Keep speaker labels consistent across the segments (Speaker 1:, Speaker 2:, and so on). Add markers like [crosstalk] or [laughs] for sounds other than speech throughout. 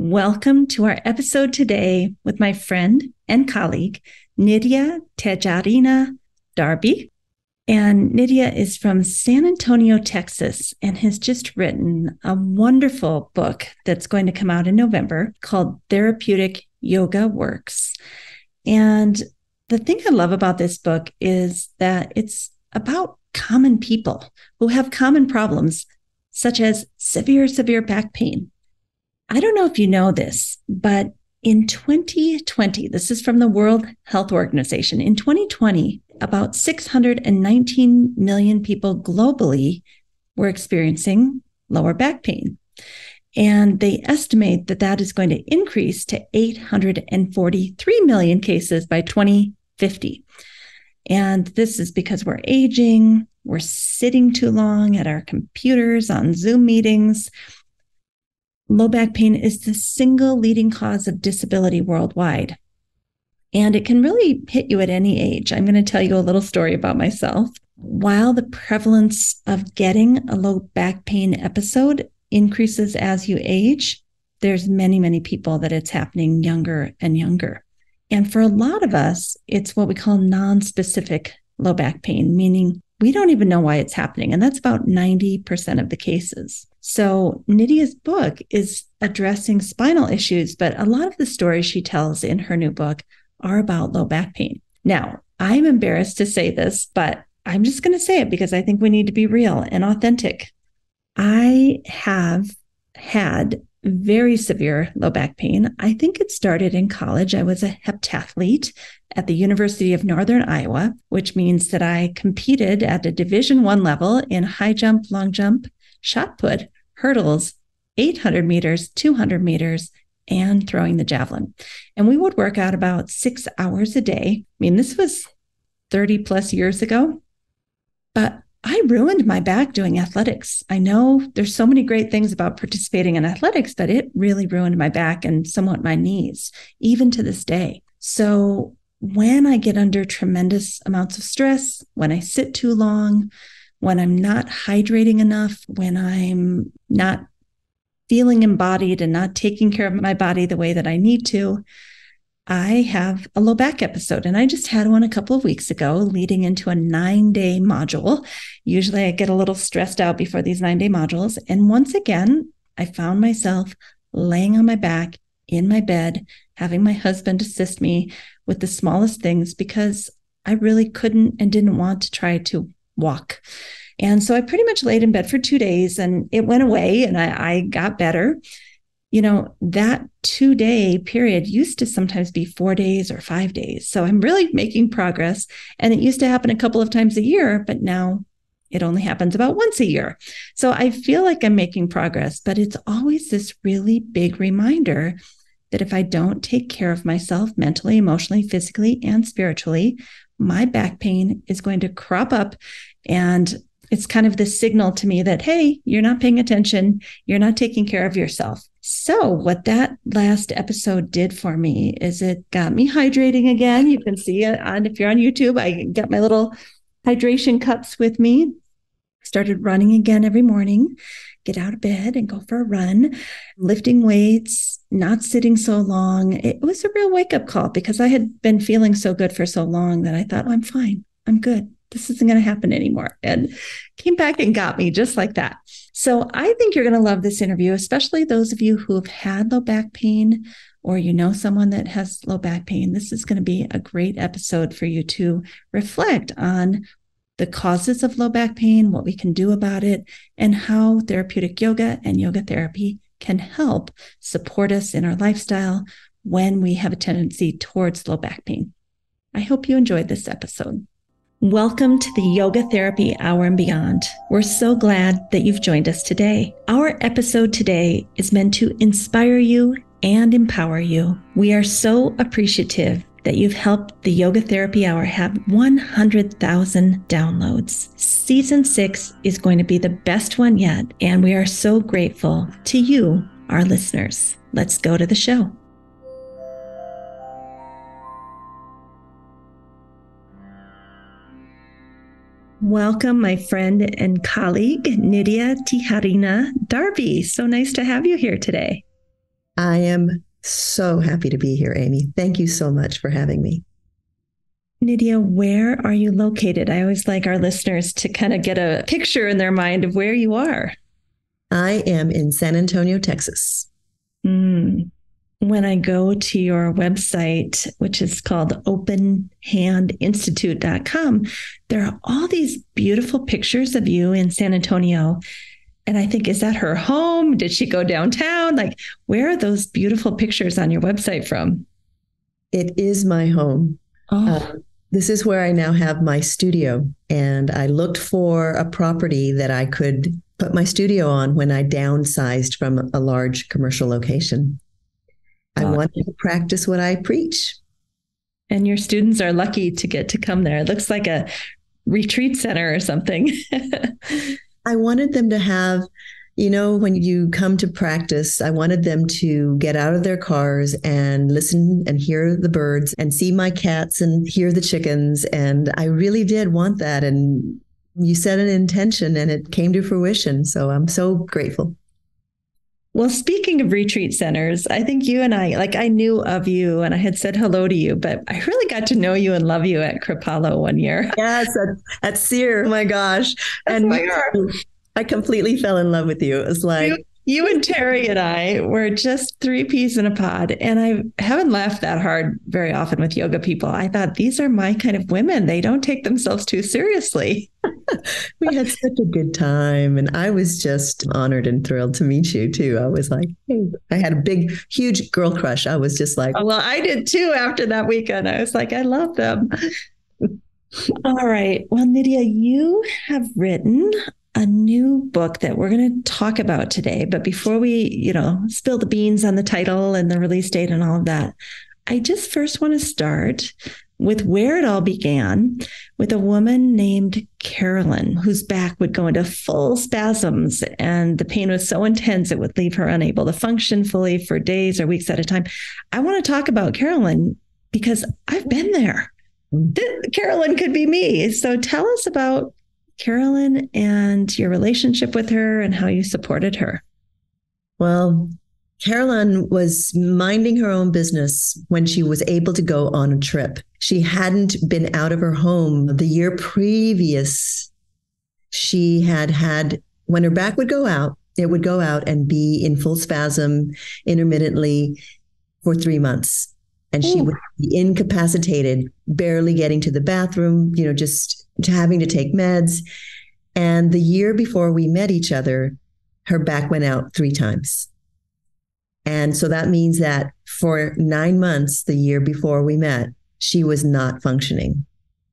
Speaker 1: Welcome to our episode today with my friend and colleague, Nydia Tijerina Darby. And Nydia is from San Antonio, Texas, and has just written a wonderful book that's going to come out in November called Therapeutic Yoga Works. And the thing I love about this book is that it's about common people who have common problems, such as severe, severe back pain I don't know if you know this, but in 2020, this is from the World Health Organization, in 2020, about 619 million people globally were experiencing lower back pain. And they estimate that that is going to increase to 843 million cases by 2050. And this is because we're aging, we're sitting too long at our computers on Zoom meetings, low back pain is the single leading cause of disability worldwide. And it can really hit you at any age. I'm going to tell you a little story about myself. While the prevalence of getting a low back pain episode increases as you age, there's many, many people that it's happening younger and younger. And for a lot of us, it's what we call non-specific low back pain, meaning we don't even know why it's happening. And that's about 90% of the cases. So Nydia's book is addressing spinal issues, but a lot of the stories she tells in her new book are about low back pain. Now, I'm embarrassed to say this, but I'm just going to say it because I think we need to be real and authentic. I have had very severe low back pain. I think it started in college. I was a heptathlete at the University of Northern Iowa, which means that I competed at a Division 1 level in high jump, long jump, shot put, hurdles, 800 meters, 200 meters, and throwing the javelin. And we would work out about 6 hours a day. I mean, this was 30 plus years ago. But I ruined my back doing athletics. I know there's so many great things about participating in athletics, but it really ruined my back and somewhat my knees, even to this day. So when I get under tremendous amounts of stress, when I sit too long, when I'm not hydrating enough, when I'm not feeling embodied and not taking care of my body the way that I need to, I have a low back episode. And I just had one a couple of weeks ago, leading into a nine day module. Usually I get a little stressed out before these nine day modules. And once again, I found myself laying on my back in my bed, having my husband assist me with the smallest things because I really couldn't and didn't want to try to walk. And so I pretty much laid in bed for two days and it went away and I, I got better you know, that two day period used to sometimes be four days or five days. So I'm really making progress. And it used to happen a couple of times a year, but now it only happens about once a year. So I feel like I'm making progress, but it's always this really big reminder that if I don't take care of myself mentally, emotionally, physically, and spiritually, my back pain is going to crop up and it's kind of this signal to me that, hey, you're not paying attention. You're not taking care of yourself. So, what that last episode did for me is it got me hydrating again. You can see it on if you're on YouTube, I got my little hydration cups with me. Started running again every morning, get out of bed and go for a run, lifting weights, not sitting so long. It was a real wake up call because I had been feeling so good for so long that I thought, oh, I'm fine. I'm good. This isn't going to happen anymore. And came back and got me just like that. So I think you're going to love this interview, especially those of you who have had low back pain or you know someone that has low back pain. This is going to be a great episode for you to reflect on the causes of low back pain, what we can do about it, and how therapeutic yoga and yoga therapy can help support us in our lifestyle when we have a tendency towards low back pain. I hope you enjoyed this episode. Welcome to the Yoga Therapy Hour and Beyond. We're so glad that you've joined us today. Our episode today is meant to inspire you and empower you. We are so appreciative that you've helped the Yoga Therapy Hour have 100,000 downloads. Season six is going to be the best one yet, and we are so grateful to you, our listeners. Let's go to the show. Welcome, my friend and colleague, Nydia Tijerina Darby. So nice to have you here today.
Speaker 2: I am so happy to be here, Amy. Thank you so much for having me.
Speaker 1: Nydia, where are you located? I always like our listeners to kind of get a picture in their mind of where you are.
Speaker 2: I am in San Antonio, Texas.
Speaker 1: Mm. When I go to your website, which is called openhandinstitute.com, there are all these beautiful pictures of you in San Antonio. And I think, is that her home? Did she go downtown? Like, where are those beautiful pictures on your website from?
Speaker 2: It is my home. Oh. Uh, this is where I now have my studio. And I looked for a property that I could put my studio on when I downsized from a large commercial location. I wanted to practice what I preach.
Speaker 1: And your students are lucky to get to come there. It looks like a retreat center or something. [laughs]
Speaker 2: I wanted them to have, you know, when you come to practice, I wanted them to get out of their cars and listen and hear the birds and see my cats and hear the chickens. And I really did want that. And you set an intention and it came to fruition. So I'm so grateful.
Speaker 1: Well, speaking of retreat centers, I think you and I, like, I knew of you and I had said hello to you, but I really got to know you and love you at Kripalu one year. [laughs]
Speaker 2: Yes, at, at SEER. Oh my gosh. That's and I completely fell in love with you. It was like,
Speaker 1: you, and Terry and I were just three peas in a pod. And I haven't laughed that hard very often with yoga people. I thought these are my kind of women. They don't take themselves too seriously. [laughs]
Speaker 2: we had such a good time. And I was just honored and thrilled to meet you too. I was like, hey, I had a big, huge girl crush. I was just like,
Speaker 1: well, I did too after that weekend. I was like, I love them. All right. Well, Nydia, you have written a new book that we're going to talk about today. But before we, you know, spill the beans on the title and the release date and all of that, I just first want to start with where it all began with a woman named Carolyn, whose back would go into full spasms and the pain was so intense it would leave her unable to function fully for days or weeks at a time. I want to talk about Carolyn because I've been there. Mm-hmm. Carolyn could be me. So tell us about Carolyn and your relationship with her and how you supported her.
Speaker 2: Well, Carolyn was minding her own business when she was able to go on a trip. She hadn't been out of her home the year previous. She had had, when her back would go out, it would go out and be in full spasm intermittently for three months. And Ooh. she would be incapacitated, barely getting to the bathroom, you know, just to having to take meds. And the year before we met each other, her back went out three times. And so that means that for nine months, the year before we met, she was not functioning.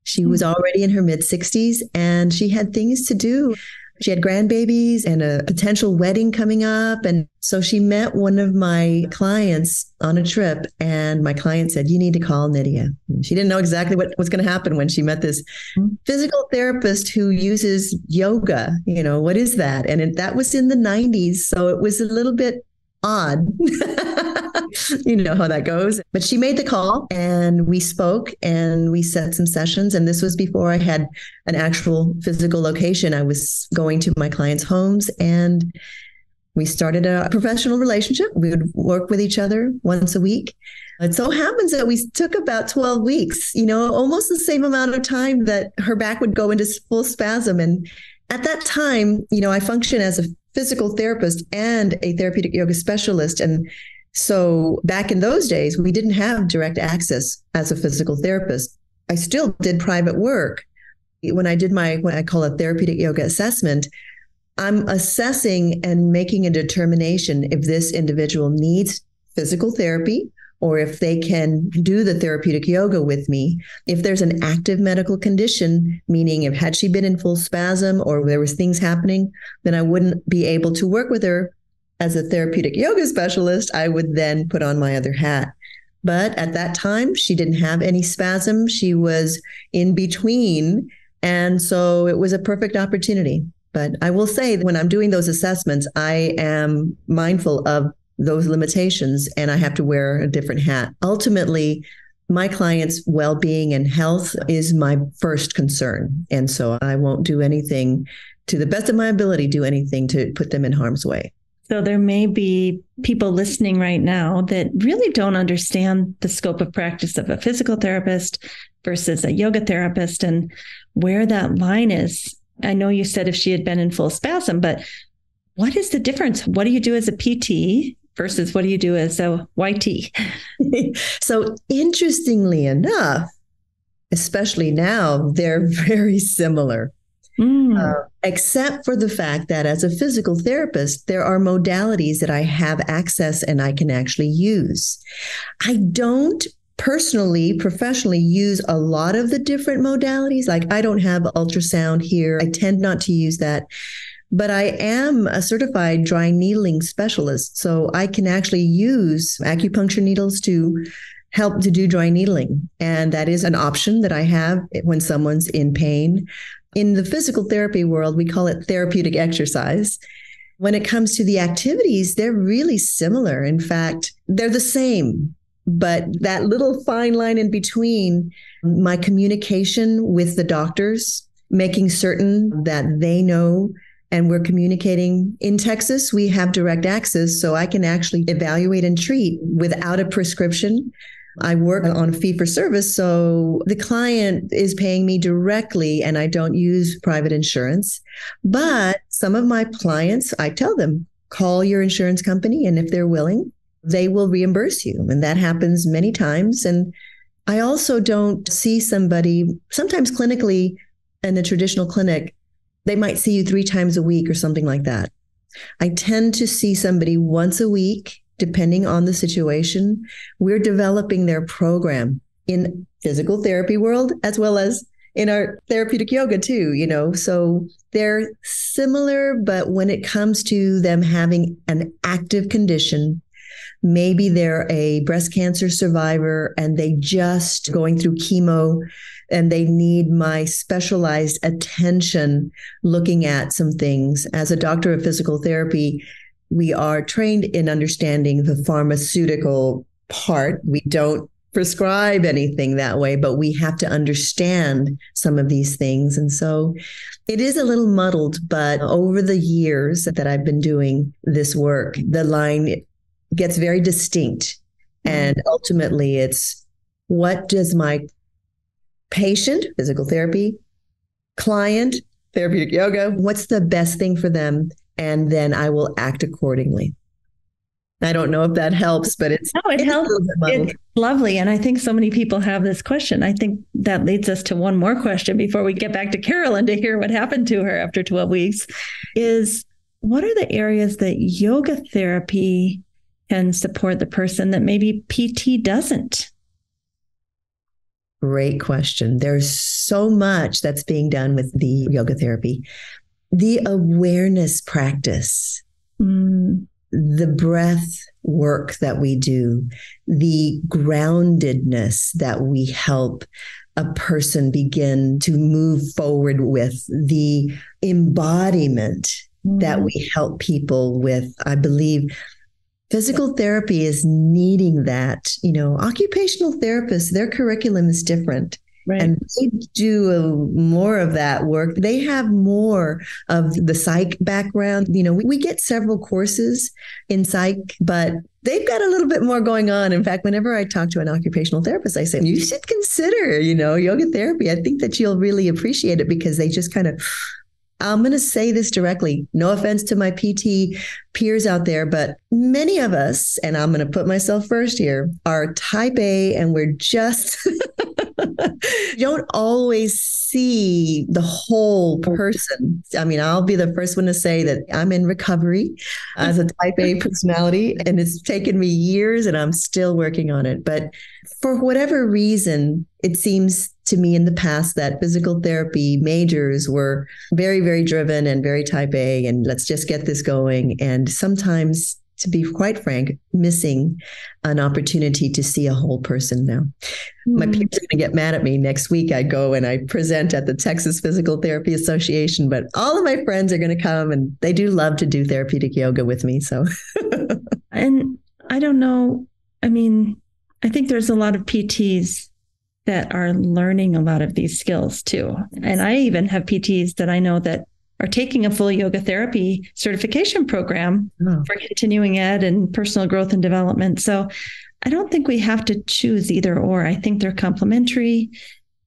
Speaker 2: She was hmm. already in her mid 60s and she had things to do. She had grandbabies and a potential wedding coming up. And so she met one of my clients on a trip. And my client said, You need to call Nydia. She didn't know exactly what was going to happen when she met this mm-hmm. physical therapist who uses yoga. You know, what is that? And it, that was in the 90s. So it was a little bit odd. [laughs] [laughs] you know how that goes. But she made the call and we spoke and we set some sessions. And this was before I had an actual physical location. I was going to my clients' homes and we started a professional relationship. We would work with each other once a week. It so happens that we took about 12 weeks, you know, almost the same amount of time that her back would go into full spasm. And at that time, you know, I function as a physical therapist and a therapeutic yoga specialist. And so back in those days, we didn't have direct access as a physical therapist. I still did private work. When I did my, what I call a therapeutic yoga assessment, I'm assessing and making a determination if this individual needs physical therapy or if they can do the therapeutic yoga with me. If there's an active medical condition, meaning if had she been in full spasm or there was things happening, then I wouldn't be able to work with her as a therapeutic yoga specialist. I would then put on my other hat. But at that time, she didn't have any spasm. She was in between. And so it was a perfect opportunity. But I will say that when I'm doing those assessments, I am mindful of those limitations and I have to wear a different hat. Ultimately, my clients' well being and health is my first concern. And so I won't do anything to the best of my ability, do anything to put them in harm's way.
Speaker 1: So there may be people listening right now that really don't understand the scope of practice of a physical therapist versus a yoga therapist and where that line is. I know you said if she had been in full spasm, but what is the difference? What do you do as a PT versus what do you do as a YT? [laughs]
Speaker 2: so interestingly enough, especially now, they're [laughs] very similar. Mm. Uh, except for the fact that as a physical therapist, there are modalities that I have access and I can actually use. I don't personally, professionally use a lot of the different modalities. Like I don't have ultrasound here. I tend not to use that. But I am a certified dry needling specialist. So I can actually use acupuncture needles to help to do dry needling. And that is an option that I have when someone's in pain. In the physical therapy world, we call it therapeutic exercise. When it comes to the activities, they're really similar. In fact, they're the same. But that little fine line in between my communication with the doctors, making certain that they know and we're communicating in Texas. We have direct access, so I can actually evaluate and treat without a prescription. I work on fee for service. So the client is paying me directly and I don't use private insurance. But some of my clients, I tell them, call your insurance company. And if they're willing, they will reimburse you. And that happens many times. And I also don't see somebody, sometimes clinically in the traditional clinic, they might see you three times a week or something like that. I tend to see somebody once a week depending on the situation. We're developing their program in physical therapy world as well as in our therapeutic yoga too, you know. So they're similar, but when it comes to them having an active condition, maybe they're a breast cancer survivor and they just going through chemo and they need my specialized attention looking at some things. As a doctor of physical therapy, we are trained in understanding the pharmaceutical part. We don't prescribe anything that way, but we have to understand some of these things. And so it is a little muddled, but over the years that I've been doing this work, the line gets very distinct. Mm-hmm. And ultimately, it's what does my patient, physical therapy, client, therapeutic yoga, what's the best thing for them? And then I will act accordingly. I don't know if that helps, but it's
Speaker 1: no, it helps. It's lovely, and I think so many people have this question. I think that leads us to one more question before we get back to Carolyn to hear what happened to her after twelve weeks. Is what are the areas that yoga therapy can support the person that maybe PT doesn't?
Speaker 2: Great question. There's so much that's being done with the yoga therapy the awareness practice, mm. the breath work that we do, the groundedness that we help a person begin to move forward with, the embodiment mm. that we help people with. I believe physical therapy is needing that. You know, occupational therapists, their curriculum is different. Right. And they do a, more of that work. They have more of the psych background. You know, we, we get several courses in psych, but they've got a little bit more going on. In fact, whenever I talk to an occupational therapist, I say, you should consider, you know, yoga therapy. I think that you'll really appreciate it because they just kind of I'm going to say this directly. No offense to my PT peers out there, but many of us, and I'm going to put myself first here, are type A and we're just [laughs] [laughs] don't always see the whole person. I mean, I'll be the first one to say that I'm in recovery as a type A [laughs] personality, and it's taken me years and I'm still working on it. But for whatever reason, it seems to me in the past that physical therapy majors were very, very driven and very type A, and let's just get this going. And sometimes, to be quite frank, missing an opportunity to see a whole person now. Mm. My hmm. peers are going to get mad at me next week. I go and I present at the Texas Physical Therapy Association, but all of my friends are going to come and they do love to do therapeutic yoga with me. So, [laughs]
Speaker 1: and I don't know. I mean, I think there's a lot of PTs that are learning a lot of these skills too. And I even have PTs that I know that are taking a full yoga therapy certification program oh. for continuing ed and personal growth and development. So I don't think we have to choose either or. I think they're complementary.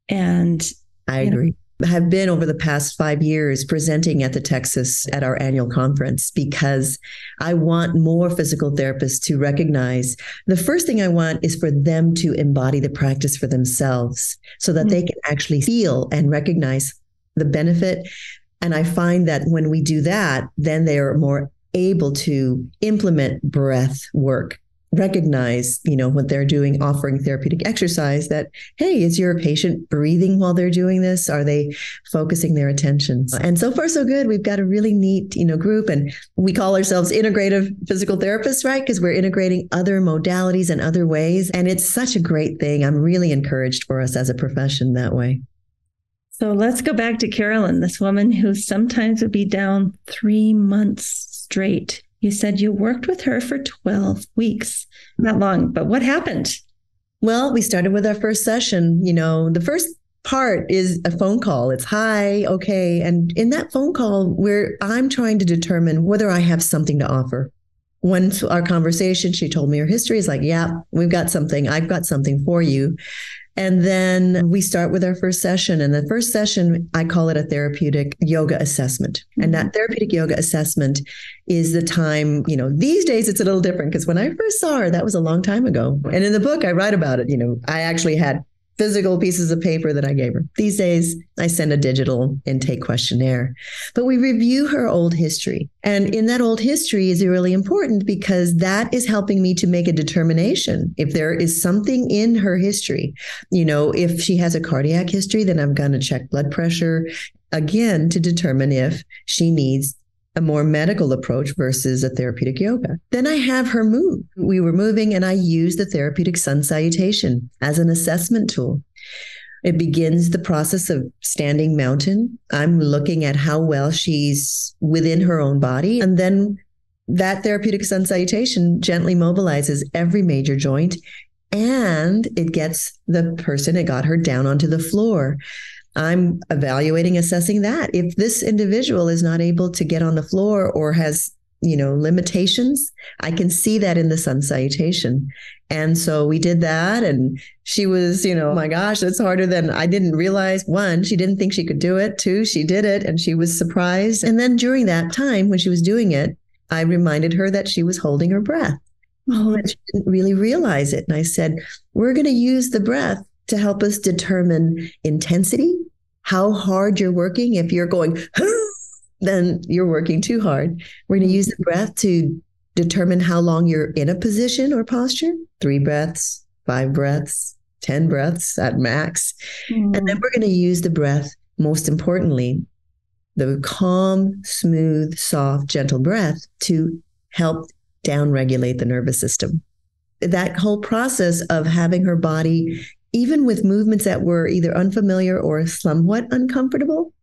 Speaker 1: And
Speaker 2: I agree. Know, have been over the past five years presenting at the Texas at our annual conference because I want more physical therapists to recognize the first thing I want is for them to embody the practice for themselves so that mm-hmm. they can actually feel and recognize the benefit. And I find that when we do that, then they are more able to implement breath work recognize, you know, what they're doing, offering therapeutic exercise that, hey, is your patient breathing while they're doing this? Are they focusing their attention? And so far, so good. We've got a really neat, you know, group and we call ourselves integrative physical therapists, right? Because we're integrating other modalities and other ways. And it's such a great thing. I'm really encouraged for us as a profession that way.
Speaker 1: So let's go back to Carolyn, this woman who sometimes would be down three months straight you said you worked with her for 12 weeks, not long, but what happened?
Speaker 2: Well, we started with our first session. You know, the first part is a phone call. It's hi, okay. And in that phone call, where I'm trying to determine whether I have something to offer. Once our conversation, she told me her history is like, yeah, we've got something. I've got something for you. And then we start with our first session. And the first session, I call it a therapeutic yoga assessment. Mm-hmm. And that mm-hmm. therapeutic yoga assessment is the time, you know, these days it's a little different because when I first saw her, that was a long time ago. And in the book, I write about it. You know, I actually had physical pieces of paper that I gave her. These days, I send a digital intake questionnaire. But we review her old history. And in that old history is really important because that is helping me to make a determination. If there is something in her history, you know, if she has a cardiac history, then I'm going to check blood pressure again to determine if she needs a more medical approach versus a therapeutic yoga. Then I have her move. We were moving and I used the therapeutic sun salutation as an assessment tool. It begins the process of standing mountain. I'm looking at how well she's within her own body. And then that therapeutic sun salutation gently mobilizes every major joint and it gets the person, it got her down onto the floor. I'm evaluating, assessing that. If this individual is not able to get on the floor or has, you know, limitations, I can see that in the sun salutation. And so we did that. And she was, you know, oh my gosh, that's harder than I didn't realize. One, she didn't think she could do it. Two, she did it and she was surprised. And then during that time when she was doing it, I reminded her that she was holding her breath. Oh, and she didn't really realize it. And I said, we're going to use the breath to help us determine intensity, how hard you're working. If you're going, then you're working too hard. We're going to use the breath to determine how long you're in a position or posture three breaths, five breaths, 10 breaths at max. Mm. And then we're going to use the breath, most importantly, the calm, smooth, soft, gentle breath to help downregulate the nervous system. That whole process of having her body even with movements that were either unfamiliar or somewhat uncomfortable,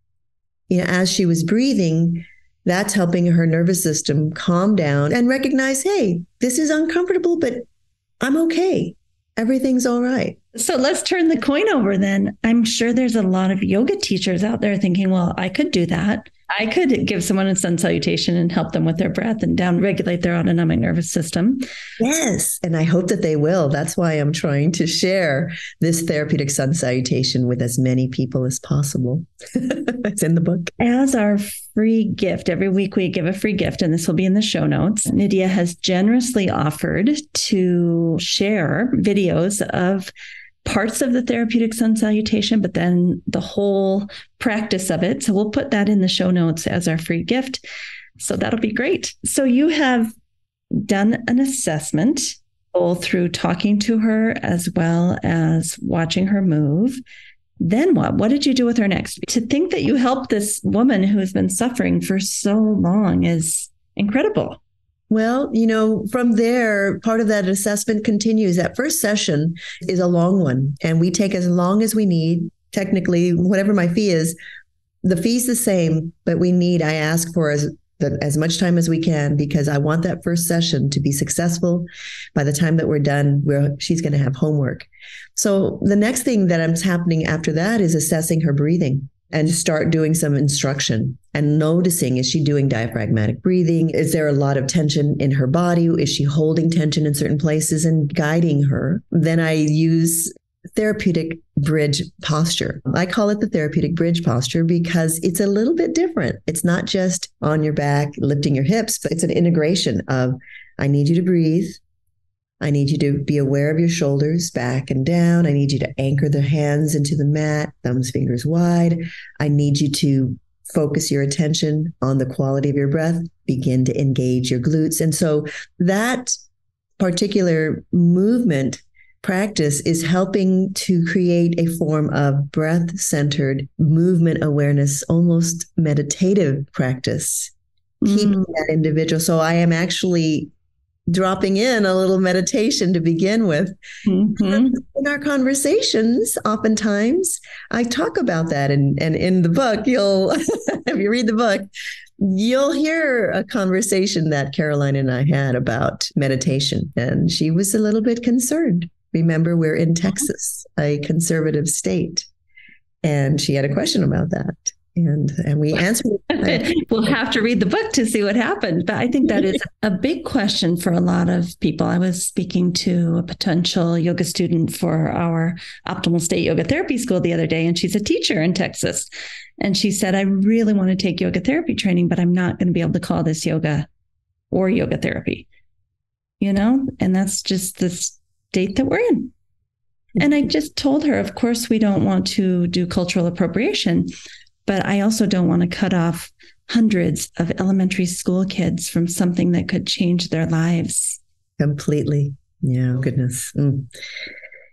Speaker 2: you know, as she was breathing, that's helping her nervous system calm down and recognize, hey, this is uncomfortable, but I'm okay. Everything's all right.
Speaker 1: So let's turn the coin over then. I'm sure there's a lot of yoga teachers out there thinking, well, I could do that. I could give someone a sun salutation and help them with their breath and down regulate their autonomic nervous system.
Speaker 2: Yes. And I hope that they will. That's why I'm trying to share this therapeutic sun salutation with as many people as possible. [laughs] it's in the book.
Speaker 1: As our free gift, every week we give a free gift, and this will be in the show notes. Nydia has generously offered to share videos of parts of the therapeutic sun salutation, but then the whole practice of it. So we'll put that in the show notes as our free gift. So that'll be great. So you have done an assessment both through talking to her as well as watching her move. Then what? What did you do with her next? To think that you helped this woman who has been suffering for so long is incredible.
Speaker 2: Well, you know, from there, part of that assessment continues. That first session is a long one, and we take as long as we need. Technically, whatever my fee is, the fee's the same, but we need, I ask for as as much time as we can because I want that first session to be successful. By the time that we're done, we're, she's going to have homework. So the next thing that is happening after that is assessing her breathing. And start doing some instruction and noticing is she doing diaphragmatic breathing? Is there a lot of tension in her body? Is she holding tension in certain places and guiding her? Then I use therapeutic bridge posture. I call it the therapeutic bridge posture because it's a little bit different. It's not just on your back, lifting your hips, but it's an integration of I need you to breathe. I need you to be aware of your shoulders back and down. I need you to anchor the hands into the mat, thumbs, fingers wide. I need you to focus your attention on the quality of your breath, begin to engage your glutes. And so that particular movement practice is helping to create a form of breath centered movement awareness, almost meditative practice, mm. keeping that individual. So I am actually dropping in a little meditation to begin with. Mm-hmm. In our conversations, oftentimes I talk about that. And, and in the book, you'll, [laughs] if you read the book, you'll hear a conversation that Caroline and I had about meditation. And she was a little bit concerned Remember, we're in Texas, a conservative state. And she had a question about that. And, and we answered [laughs]
Speaker 1: we'll have to read the book to see what happened. But I think that is a big question for a lot of people. I was speaking to a potential yoga student for our Optimal State Yoga Therapy School the other day, and she's a teacher in Texas. And she said, I really want to take yoga therapy training, but I'm not going to be able to call this yoga or yoga therapy. You know, and that's just this state that we're in. And I just told her, of course, we don't want to do cultural appropriation, but I also don't want to cut off hundreds of elementary school kids from something that could change their lives.
Speaker 2: Completely. Yeah, goodness. Mm.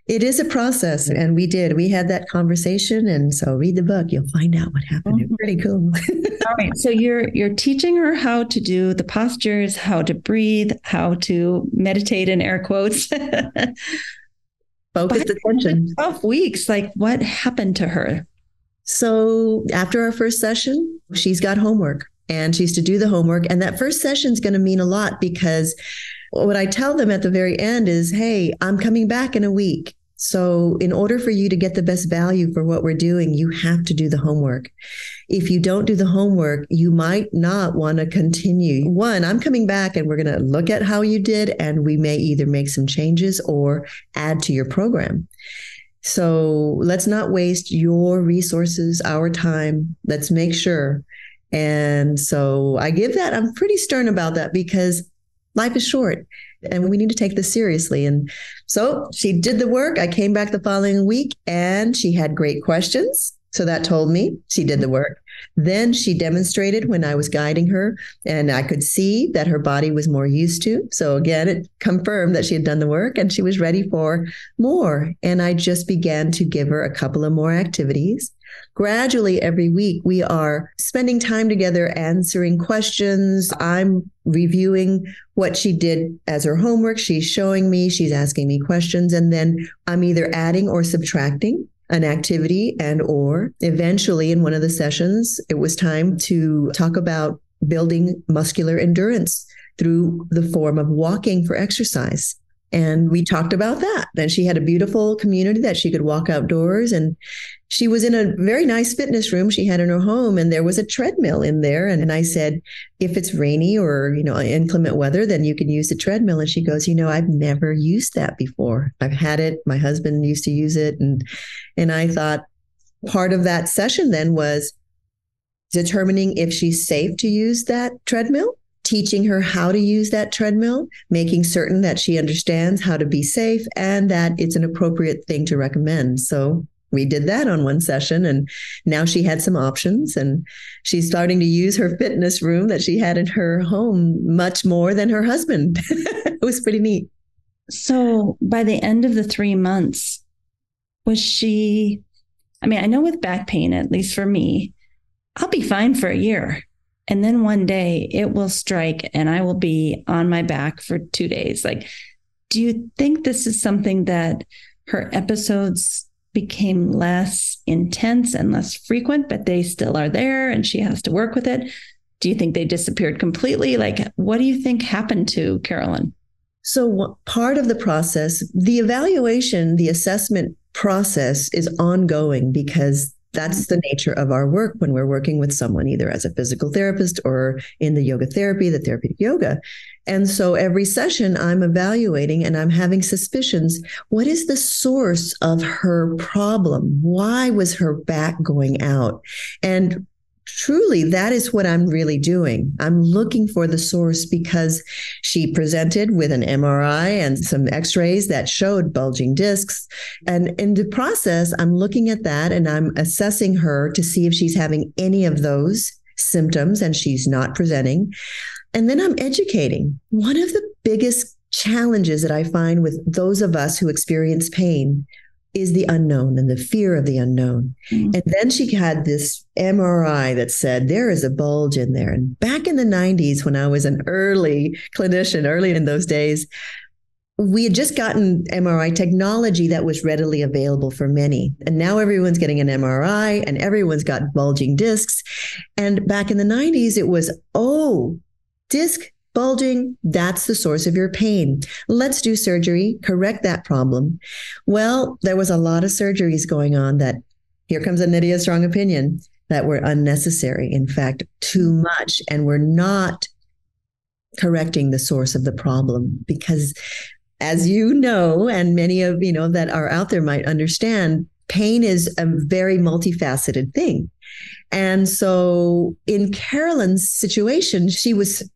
Speaker 2: It is a process and we did. We had that conversation and so read the book. You'll find out what happened. It's pretty cool. [laughs]
Speaker 1: All right so you're you're teaching her how to do the postures how to breathe how to meditate in air quotes. [laughs]
Speaker 2: Focus attention.
Speaker 1: 12 weeks like what happened to her
Speaker 2: so after our first session she's got homework and she's to do the homework and that first session is going to mean a lot because what I tell them at the very end is, hey, I'm coming back in a week. So, in order for you to get the best value for what we're doing, you have to do the homework. If you don't do the homework, you might not want to continue. One, I'm coming back and we're going to look at how you did, and we may either make some changes or add to your program. So, let's not waste your resources, our time. Let's make sure. And so, I give that, I'm pretty stern about that because life is short and we need to take this seriously. And so she did the work. I came back the following week and she had great questions. So that told me she did the work. Then she demonstrated when I was guiding her, and I could see that her body was more used to. So again, it confirmed that she had done the work and she was ready for more. And I just began to give her a couple of more activities gradually every week we are spending time together answering questions i'm reviewing what she did as her homework she's showing me she's asking me questions and then i'm either adding or subtracting an activity and or eventually in one of the sessions it was time to talk about building muscular endurance through the form of walking for exercise and we talked about that. Then she had a beautiful community that she could walk outdoors. And she was in a very nice fitness room she had in her home. And there was a treadmill in there. And, and I said, if it's rainy or, you know, inclement weather, then you can use the treadmill. And she goes, you know, I've never used that before. I've had it. My husband used to use it. And, and I thought part of that session then was determining if she's safe to use that treadmill teaching her how to use that treadmill, making certain that she understands how to be safe and that it's an appropriate thing to recommend. So we did that on one session and now she had some options and she's starting to use her fitness room that she had in her home much more than her husband. [laughs] it was pretty neat.
Speaker 1: So by the end of the 3 months was she I mean, I know with back pain at least for me, I'll be fine for a year. And then one day it will strike and I will be on my back for two days. Like, do you think this is something that her episodes became less intense and less frequent, but they still are there and she has to work with it? Do you think they disappeared completely? Like, what do you think happened to Carolyn?
Speaker 2: So, part of the process, the evaluation, the assessment process is ongoing because That's the nature of our work when we're working with someone, either as a physical therapist or in the yoga therapy, the therapeutic yoga. And so every session I'm evaluating and I'm having suspicions. What is the source of her problem? Why was her back going out? And truly that is what i'm really doing. I'm looking for the source because she presented with an mri and some x-rays that showed bulging discs. And in the process i'm looking at that and i'm assessing her to see if she's having any of those symptoms and she's not presenting. And then i'm educating. One of the biggest challenges that i find with those of us who experience pain is the unknown and the fear of the unknown. Mm-hmm. And then she had this MRI that said there is a bulge in there. And back in the 90s, when I was an early clinician, early in those days, we had just gotten MRI technology that was readily available for many. And now everyone's getting an MRI and everyone's got bulging discs. And back in the 90s, it was, oh, disc bulging, that's the source of your pain. Let's do surgery, correct that problem. Well, there was a lot of surgeries going on that here comes a Nydia strong opinion that were unnecessary. In fact, too much. And we're not correcting the source of the problem because as you know, and many of you know that are out there might understand, pain is a very multifaceted thing. And so in Carolyn's situation, she was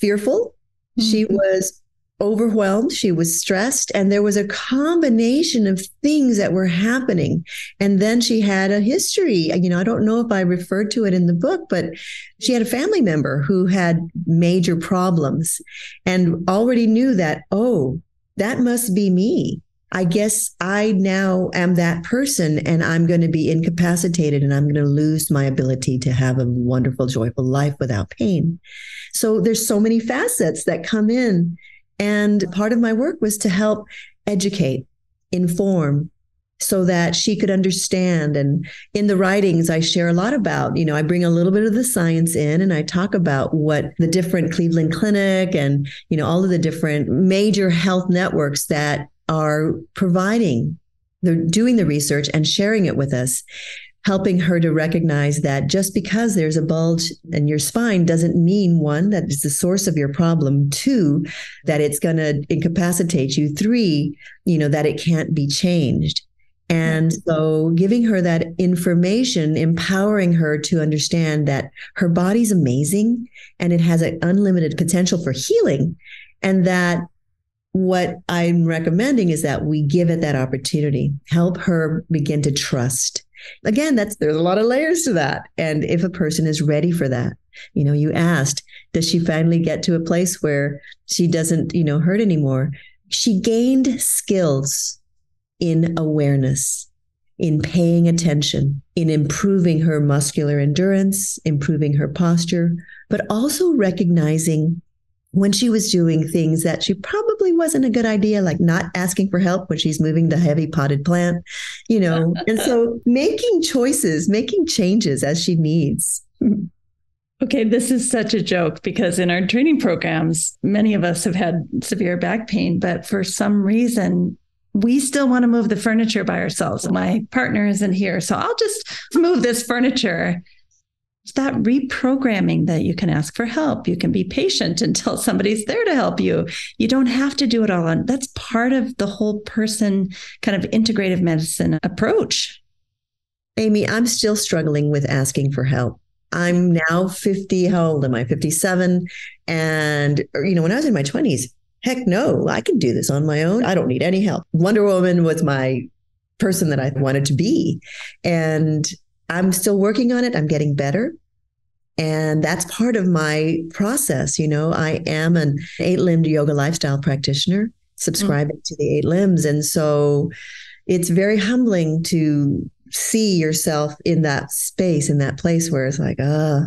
Speaker 2: fearful. Mm-hmm. She was overwhelmed. She was stressed. And there was a combination of things that were happening. And then she had a history. You know, I don't know if I referred to it in the book, but she had a family member who had major problems and already knew that, oh, that must be me. I guess I now am that person and I'm going to be incapacitated and I'm going to lose my ability to have a wonderful, joyful life without pain. So there's so many facets that come in. And part of my work was to help educate, inform, so that she could understand. And in the writings, I share a lot about, you know, I bring a little bit of the science in and I talk about what the different Cleveland Clinic and, you know, all of the different major health networks that are providing, they're doing the research and sharing it with us, helping her to recognize that just because there's a bulge in your spine doesn't mean one, that is the source of your problem, two, that it's going to incapacitate you, three, you know, that it can't be changed. And so giving her that information, empowering her to understand that her body's amazing and it has an unlimited potential for healing and that what I'm recommending is that we give it that opportunity, help her begin to trust. Again, that's there's a lot of layers to that. And if a person is ready for that, you know, you asked, does she finally get to a place where she doesn't, you know, hurt anymore? She gained skills in awareness, in paying attention, in improving her muscular endurance, improving her posture, but also recognizing when she was doing things that she probably wasn't a good idea, like not asking for help when she's moving the heavy potted plant, you know. and so [laughs] making choices, making changes as she needs.
Speaker 1: Okay, this is such a joke because in our training programs, many of us have had severe back pain, but for some reason, we still want to move the furniture by ourselves. My partner isn't here, so I'll just move this furniture. It's that reprogramming that you can ask for help. You can be patient until somebody's there to help you. You don't have to do it all on. That's part of the whole person kind of integrative medicine approach.
Speaker 2: Amy, I'm still struggling with asking for help. I'm now 50. How old am I? 57. And, you know, when I was in my 20s, heck no, I can do this on my own. I don't need any help. Wonder Woman was my person that I wanted to be. And I'm still working on it. I'm getting better. And that's part of my process. You know, I am an eight limbed yoga lifestyle practitioner, subscribing mm. to the eight limbs. And so it's very humbling to see yourself in that space, in that place where it's like, ah, uh,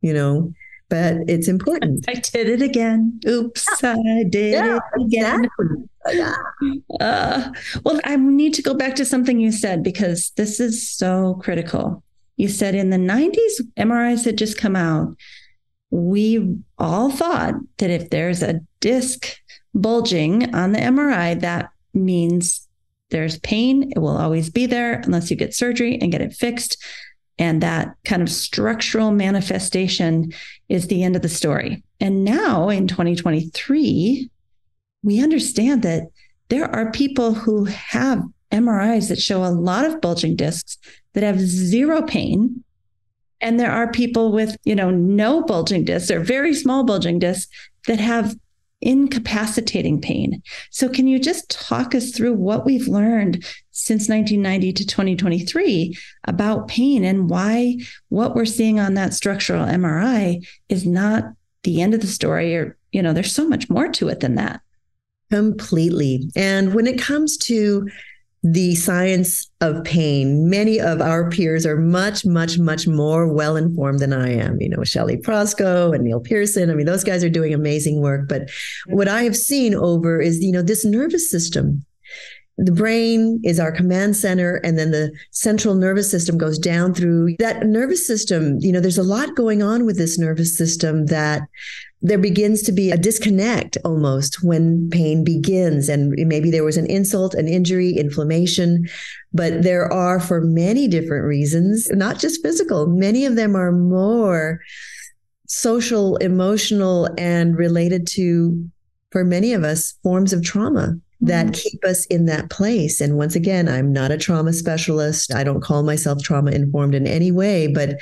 Speaker 2: you know, but it's important. [laughs]
Speaker 1: I did it again. Oops, yeah. I did yeah, it again. Exactly. [laughs] Uh, well, I need to go back to something you said because this is so critical. You said in the 90s, MRIs had just come out. We all thought that if there's a disc bulging on the MRI, that means there's pain. It will always be there unless you get surgery and get it fixed. And that kind of structural manifestation is the end of the story. And now in 2023, we understand that there are people who have MRIs that show a lot of bulging discs that have zero pain. And there are people with, you know, no bulging discs or very small bulging discs that have incapacitating pain. So, can you just talk us through what we've learned since 1990 to 2023 about pain and why what we're seeing on that structural MRI is not the end of the story? Or, you know, there's so much more to it than that.
Speaker 2: Completely. And when it comes to the science of pain. Many of our peers are much, much, much more well informed than I am. You know, Shelley Prosko and Neil Pearson. I mean, those guys are doing amazing work. But mm-hmm. what I have seen over is, you know, this nervous system. The brain is our command center, and then the central nervous system goes down through that nervous system. You know, there's a lot going on with this nervous system that there begins to be a disconnect almost when pain begins. And maybe there was an insult, an injury, inflammation, but there are for many different reasons, not just physical, many of them are more social, emotional, and related to, for many of us, forms of trauma that mm-hmm. keep us in that place. And once again, I'm not a trauma specialist. I don't call myself trauma informed in any way, but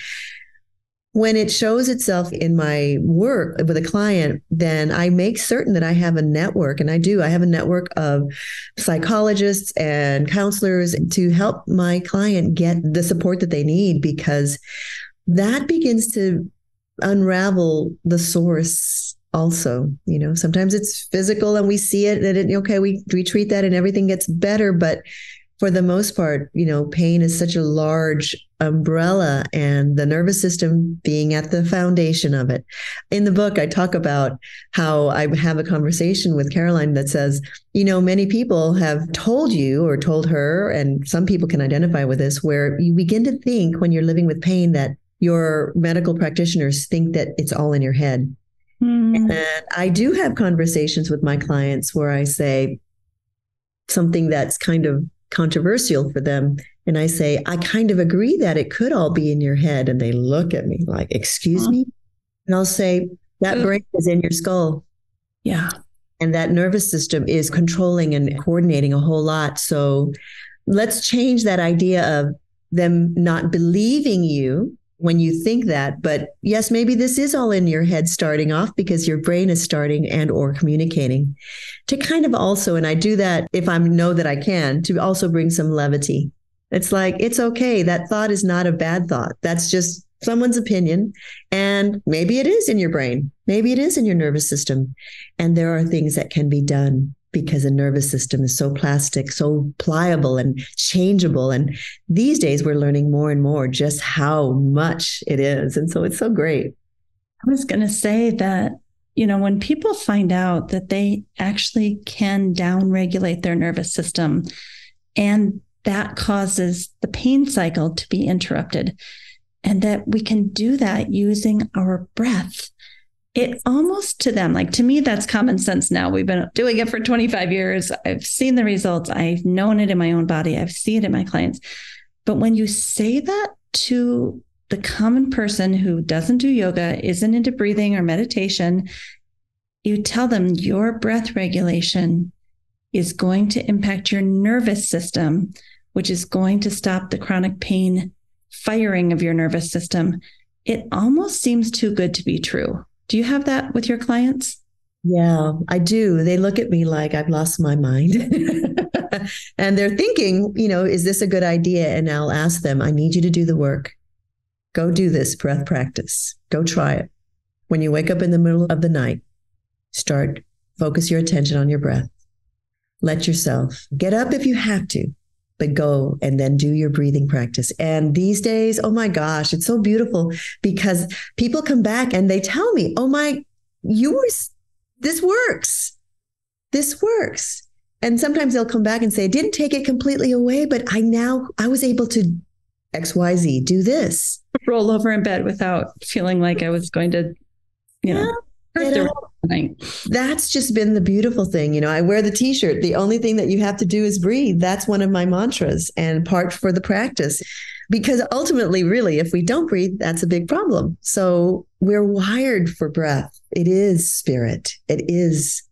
Speaker 2: when it shows itself in my work with a client, then I make certain that I have a network, and I do. I have a network of psychologists and counselors to help my client get the support that they need because that begins to unravel the source also you know sometimes it's physical and we see it and it, okay we we treat that and everything gets better but for the most part, you know, pain is such a large umbrella and the nervous system being at the foundation of it. In the book, I talk about how I have a conversation with Caroline that says, you know, many people have told you or told her, and some people can identify with this, where you begin to think when you're living with pain that your medical practitioners think that it's all in your head. Mm. And I do have conversations with my clients where I say something that's kind of controversial for them. And I say, I kind of agree that it could all be in your head. And they look at me like, excuse me? And I'll say, that brain is in your skull.
Speaker 1: Yeah.
Speaker 2: And that nervous system is controlling and coordinating a whole lot. So let's change that idea of them not believing you when you think that but yes maybe this is all in your head starting off because your brain is starting and or communicating to kind of also and i do that if i know that i can to also bring some levity it's like it's okay that thought is not a bad thought that's just someone's opinion and maybe it is in your brain maybe it is in your nervous system and there are things that can be done because the nervous system is so plastic, so pliable and changeable. And these days we're learning more and more just how much it is. And so it's so great.
Speaker 1: I was going to say that, you know, when people find out that they actually can downregulate their nervous system and that causes the pain cycle to be interrupted, and that we can do that using our breath it almost to them, like to me, that's common sense now. We've been doing it for 25 years. I've seen the results. I've known it in my own body. I've seen it in my clients. But when you say that to the common person who doesn't do yoga, isn't into breathing or meditation, you tell them your breath regulation is going to impact your nervous system, which is going to stop the chronic pain firing of your nervous system. It almost seems too good to be true. Do you have that with your clients?
Speaker 2: Yeah, I do. They look at me like I've lost my mind. [laughs] and they're thinking, you know, is this a good idea? And I'll ask them, I need you to do the work. Go do this breath practice. Go try it. When you wake up in the middle of the night, start focus your attention on your breath. Let yourself get up if you have to, but go and then do your breathing practice. And these days, oh my gosh, it's so beautiful because people come back and they tell me, oh my, you were, this works. This works. And sometimes they'll come back and say, didn't take it completely away, but I now, I was able to XYZ, do this.
Speaker 1: Roll over in bed without feeling like I was going to, you know,
Speaker 2: yeah, That's just been the beautiful thing. You know, I wear the t shirt. The only thing that you have to do is breathe. That's one of my mantras and part for the practice. Because ultimately, really, if we don't breathe, that's a big problem. So we're wired for breath. It is spirit, it is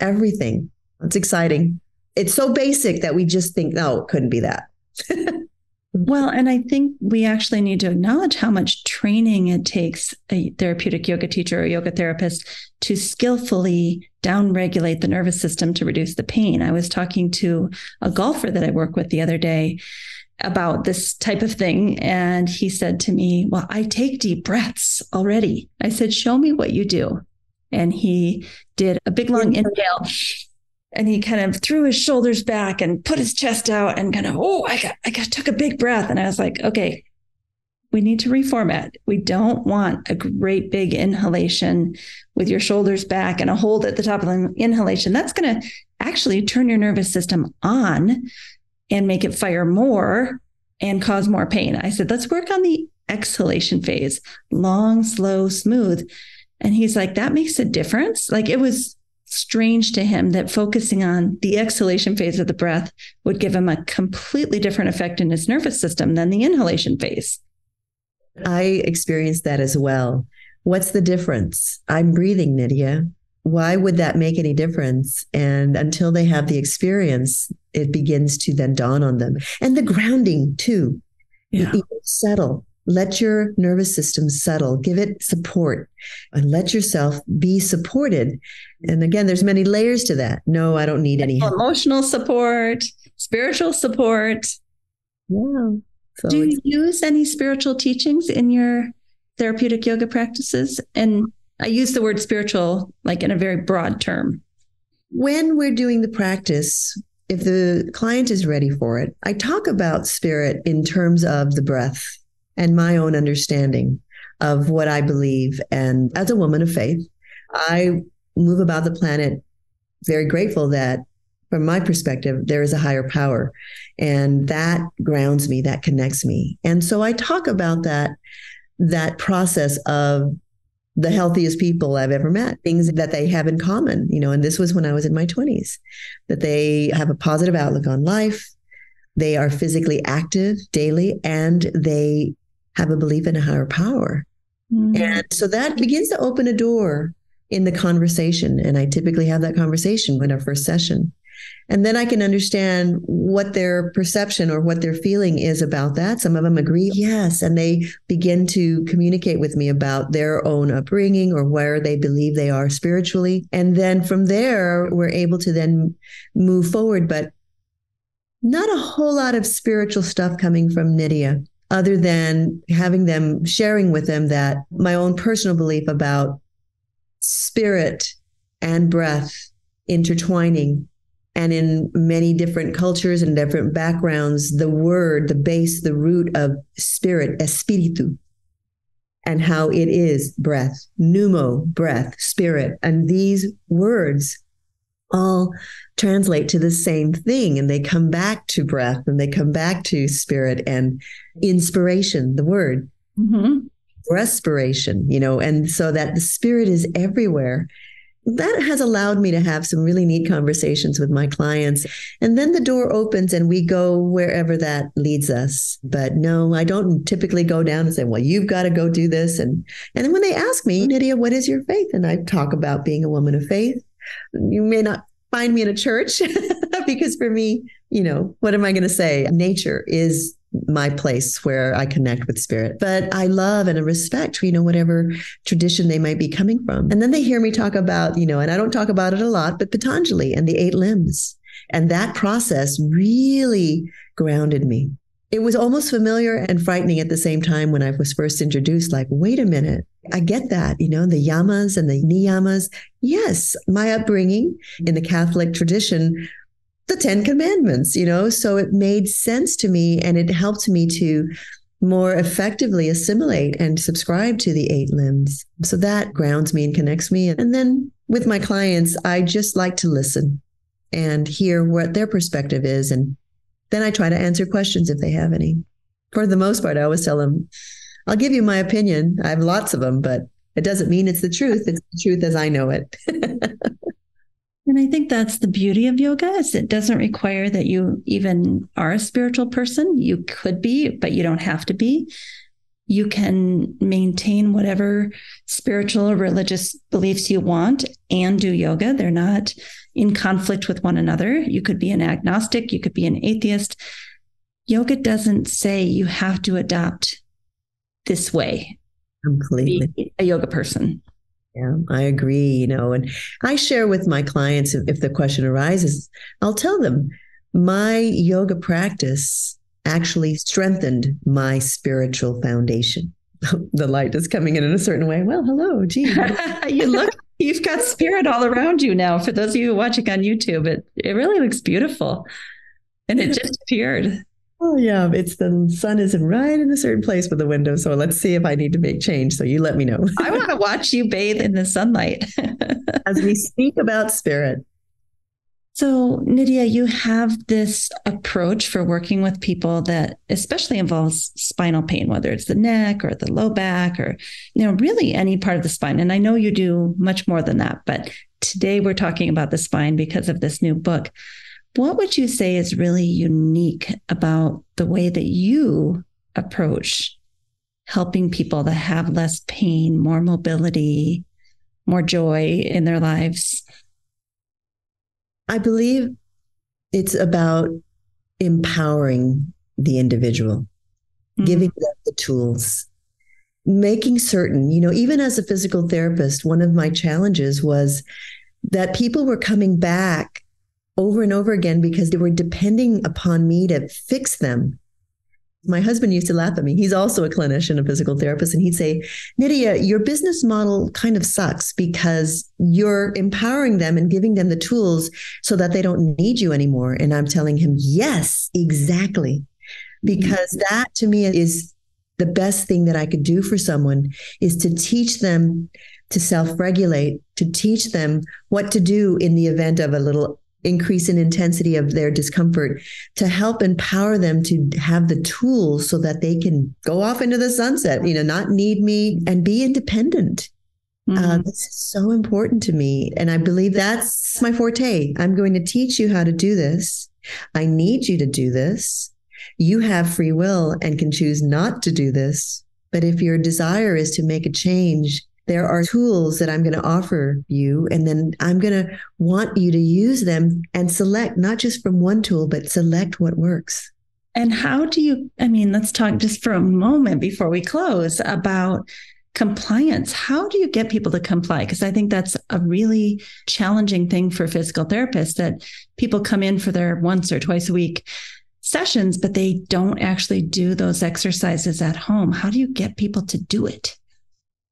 Speaker 2: everything. It's exciting. It's so basic that we just think, no, it couldn't be that. [laughs]
Speaker 1: Well, and I think we actually need to acknowledge how much training it takes a therapeutic yoga teacher or yoga therapist to skillfully downregulate the nervous system to reduce the pain. I was talking to a golfer that I work with the other day about this type of thing. And he said to me, Well, I take deep breaths already. I said, Show me what you do. And he did a big long inhale and he kind of threw his shoulders back and put his chest out and kind of oh i got i got took a big breath. And i was like okay we need to reformat we don't want a great big inhalation with your shoulders back and a hold at the top of the inhalation. That's going to actually turn your nervous system on and make it fire more and cause more pain. I said let's work on the exhalation phase. Long slow smooth. And he's like that makes a difference. Like it was strange to him that focusing on the exhalation phase of the breath would give him a completely different effect in his nervous system than the inhalation phase.
Speaker 2: I experienced that as well. What's the difference? I'm breathing, Nydia. Why would that make any difference? And until they have the experience, it begins to then dawn on them. And the grounding, too. Yeah. settle let your nervous system settle, give it support, and let yourself be supported. And again, there's many layers to that. No, I don't need any
Speaker 1: help. emotional support, spiritual support.
Speaker 2: Yeah.
Speaker 1: So Do you use any spiritual teachings in your therapeutic yoga practices? And I use the word spiritual like in a very broad term.
Speaker 2: When we're doing the practice, if the client is ready for it, I talk about spirit in terms of the breath and my own understanding of what I believe. And as a woman of faith, I move about the planet very grateful that from my perspective, there is a higher power. And that grounds me, that connects me. And so I talk about that, that process of the healthiest people I've ever met, things that they have in common, you know, and this was when I was in my 20s, that they have a positive outlook on life. They are physically active daily and they have a belief in a higher power. Mm-hmm. And so that begins to open a door in the conversation. And I typically have that conversation in our first session. And then I can understand what their perception or what their feeling is about that. Some of them agree, yes. And they begin to communicate with me about their own upbringing or where they believe they are spiritually. And then from there, we're able to then move forward. But not a whole lot of spiritual stuff coming from Nydia other than having them sharing with them that my own personal belief about spirit and breath intertwining and in many different cultures and different backgrounds the word the base the root of spirit espiritu and how it is breath pneuma breath spirit and these words all translate to the same thing and they come back to breath and they come back to spirit and inspiration, the word. Mm-hmm. Respiration, you know, and so that the spirit is everywhere that has allowed me to have some really neat conversations with my clients. And then the door opens and we go wherever that leads us. But no, I don't typically go down and say, well, you've got to go do this. And and then when they ask me, Nydia, what is your faith? And I talk about being a woman of faith. You may not find me in a church [laughs] because for me, you know, what am I going to say? Nature is my place where I connect with spirit. But I love and respect, you know, whatever tradition they might be coming from. And then they hear me talk about, you know, and I don't talk about it a lot, but Patanjali and the eight limbs. And that process really grounded me. It was almost familiar and frightening at the same time when I was first introduced, like, wait a minute, I get that, you know, the yamas and the niyamas. Yes, my upbringing in the Catholic tradition, the 10 commandments, you know, so it made sense to me and it helped me to more effectively assimilate and subscribe to the eight limbs. So that grounds me and connects me. And then with my clients, I just like to listen and hear what their perspective is. And then I try to answer questions if they have any. For the most part, I always tell them, I'll give you my opinion. I have lots of them, but It doesn't mean it's the truth. It's the truth as I know it. [laughs]
Speaker 1: and I think that's the beauty of yoga is it doesn't require that you even are a spiritual person. You could be, but you don't have to be. You can maintain whatever spiritual or religious beliefs you want and do yoga. They're not in conflict with one another. You could be an agnostic, you could be an atheist. Yoga doesn't say you have to adopt this way.
Speaker 2: Completely.
Speaker 1: a yoga person.
Speaker 2: Yeah, I agree. You know, and I share with my clients if, if the question arises, I'll tell them my yoga practice actually strengthened my spiritual foundation. [laughs] the light is coming in in a certain way. Well, hello, gee.
Speaker 1: you look, [laughs] you've got spirit all around you now. For those of you watching on YouTube, it, it really looks beautiful. And it just appeared.
Speaker 2: Oh yeah, it's the sun isn't right in a certain place with the window. So let's see if I need to make change. So you let me know.
Speaker 1: I want to [laughs] watch you bathe in the sunlight. [laughs]
Speaker 2: As we speak about spirit.
Speaker 1: So, Nydia, you have this approach for working with people that especially involves spinal pain, whether it's the neck or the low back or, you know, really any part of the spine. And I know you do much more than that, but today we're talking about the spine because of this new book. What would you say is really unique about the way that you approach helping people to have less pain, more mobility, more joy in their lives?
Speaker 2: I believe it's about empowering the individual, mm-hmm. giving them the tools, making certain, you know, even as a physical therapist, one of my challenges was that people were coming back over and over again because they were depending upon me to fix them my husband used to laugh at me. He's also a clinician, a physical therapist, and he'd say, Nydia, your business model kind of sucks because you're empowering them and giving them the tools so that they don't need you anymore. And I'm telling him, yes, exactly. Because mm-hmm. that to me is the best thing that I could do for someone is to teach them to self regulate, to teach them what to do in the event of a little increase in intensity of their discomfort to help empower them to have the tools so that they can go off into the sunset, you know, not need me and be independent. Uh, mm-hmm. Uh, this is so important to me. And I believe that's my forte. I'm going to teach you how to do this. I need you to do this. You have free will and can choose not to do this. But if your desire is to make a change, there are tools that I'm going to offer you, and then I'm going to want you to use them and select not just from one tool, but select what works.
Speaker 1: And how do you, I mean, let's talk just for a moment before we close about compliance. How do you get people to comply? Because I think that's a really challenging thing for physical therapists that people come in for their once or twice a week sessions, but they don't actually do those exercises at home. How do you get people to do it?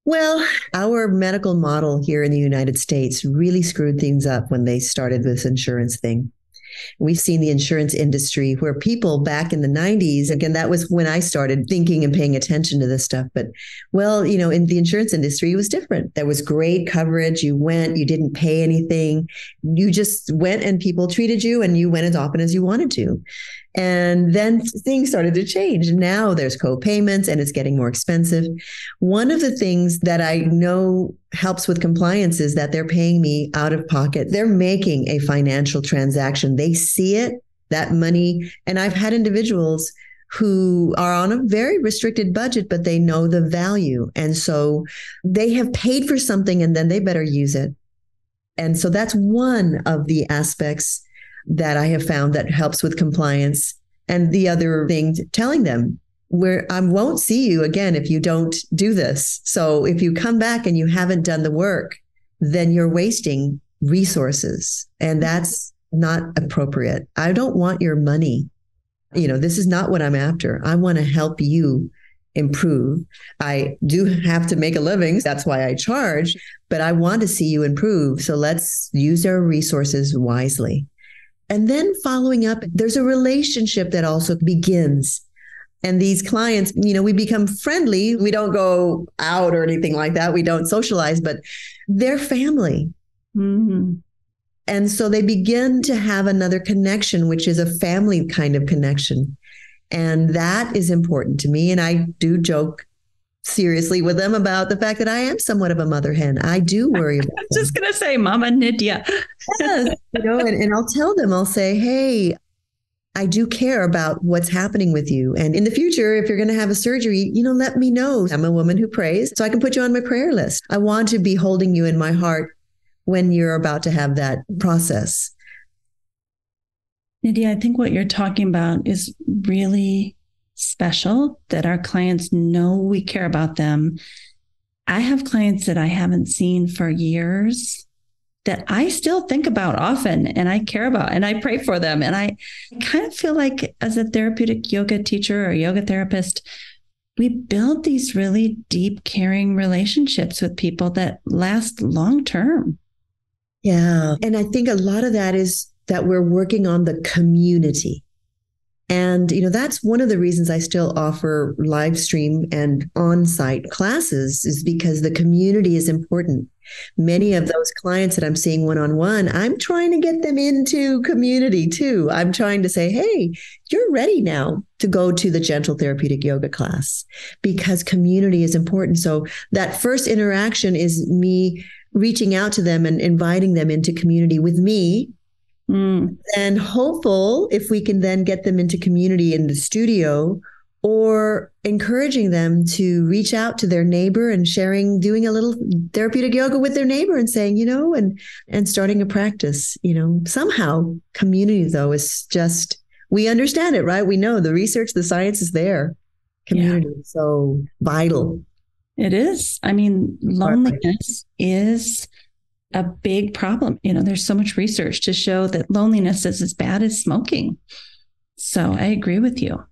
Speaker 2: Well, our medical model here in the United States really screwed things up when they started this insurance thing. We've seen the insurance industry where people back in the 90s, again, that was when I started thinking and paying attention to this stuff. But, well, you know, in the insurance industry, it was different. There was great coverage. You went, you didn't pay anything. You just went and people treated you and you went as often as you wanted to. And then things started to change. Now there's co-payments and it's getting more expensive. One of the things that I know helps with compliance is that they're paying me out of pocket. They're making a financial transaction. They see it, that money. And I've had individuals who are on a very restricted budget, but they know the value. And so they have paid for something and then they better use it. And so that's one of the aspects that I have found that helps with compliance. And the other thing, telling them where I won't see you again if you don't do this. So if you come back and you haven't done the work, then you're wasting resources. And mm-hmm. that's not appropriate. I don't want your money. You know, this is not what I'm after. I want to help you improve. I do have to make a living. That's why I charge, but I want to see you improve. So let's use our resources wisely. And then following up, there's a relationship that also begins. And these clients, you know, we become friendly. We don't go out or anything like that. We don't socialize, but they're family. Mm-hmm. And so they begin to have another connection, which is a family kind of connection. And that is important to me. And I do joke seriously with mm-hmm. them about the fact that I am somewhat of a mother hen. I do [laughs] worry about
Speaker 1: I was just going to say, Mama Nydia.
Speaker 2: yes, you know, and, and I'll tell them, I'll say, hey, I do care about what's happening with you. And in the future, if you're going to have a surgery, you know, let me know. I'm a woman who prays, so I can put you on my prayer list. I want to be holding you in my heart when you're about to have that process.
Speaker 1: Nydia, I think what you're talking about is really special that our clients know we care about them. I have clients that I haven't seen for years that I still think about often and I care about and I pray for them. And I kind of feel like as a therapeutic yoga teacher or yoga therapist, we build these really deep, caring relationships with people that last long term.
Speaker 2: Yeah. And I think a lot of that is that we're working on the community. And, you know, that's one of the reasons I still offer live stream and on site classes is because the community is important. Many of those clients that I'm seeing one on one, I'm trying to get them into community too. I'm trying to say, hey, you're ready now to go to the gentle therapeutic yoga class because community is important. So that first interaction is me reaching out to them and inviting them into community with me Mm. And hopeful if we can then get them into community in the studio or encouraging them to reach out to their neighbor and sharing doing a little therapeutic yoga with their neighbor and saying you know and and starting a practice you know. Somehow community though is just we understand it right? We know the research the science is there. Community yeah. so vital.
Speaker 1: It is. I mean loneliness is a big problem. You know, there's so much research to show that loneliness is as bad as smoking. So I agree with you.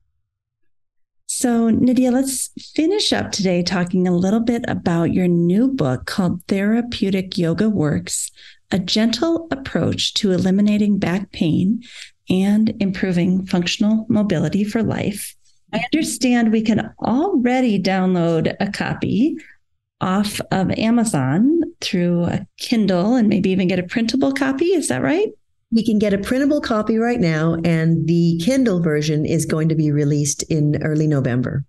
Speaker 1: So, Nydia, let's finish up today talking a little bit about your new book called Therapeutic Yoga Works A Gentle Approach to Eliminating Back Pain and Improving Functional Mobility for Life. I understand we can already download a copy off of Amazon through a Kindle and maybe even get a printable copy. Is that right?
Speaker 2: We can get a printable copy right now, and the Kindle version is going to be released in early November.